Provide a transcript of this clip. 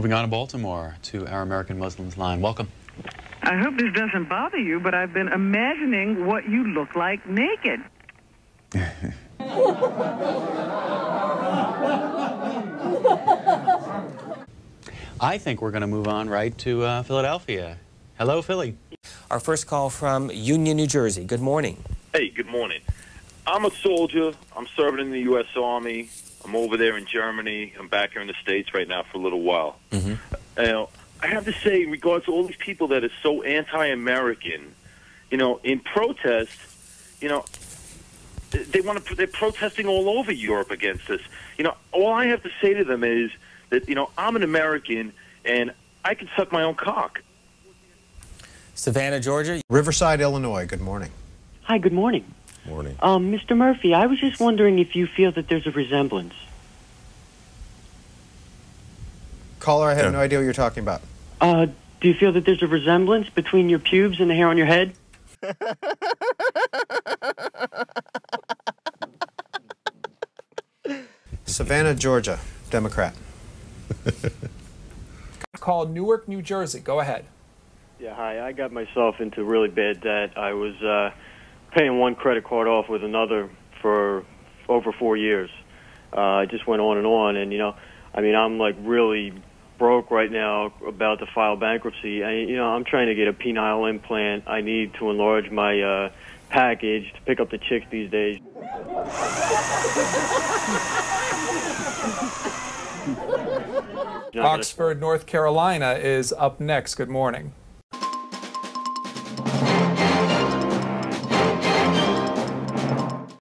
Moving on to Baltimore to our American Muslims line. Welcome. I hope this doesn't bother you, but I've been imagining what you look like naked. I think we're going to move on right to uh, Philadelphia. Hello, Philly. Our first call from Union, New Jersey. Good morning. Hey, good morning. I'm a soldier. I'm serving in the U.S. Army. I'm over there in Germany. I'm back here in the States right now for a little while. Mm-hmm. You know, I have to say, in regards to all these people that are so anti-American, you know, in protest, you know, they want to. They're protesting all over Europe against this. You know, all I have to say to them is that you know I'm an American and I can suck my own cock. Savannah, Georgia. Riverside, Illinois. Good morning. Hi, good morning. Morning. Um, Mr. Murphy, I was just wondering if you feel that there's a resemblance. Caller, I have Yeah. no idea what you're talking about. Uh, do you feel that there's a resemblance between your pubes and the hair on your head? Savannah, Georgia, Democrat. Call Newark, New Jersey. Go ahead. Yeah, hi. I got myself into really bad debt. I was uh, paying one credit card off with another for over four years. Uh, I just went on and on, and you know, I mean, I'm like really broke right now, about to file bankruptcy. I, you know, I'm trying to get a penile implant. I need to enlarge my uh, package to pick up the chicks these days. Oxford, North Carolina is up next. Good morning.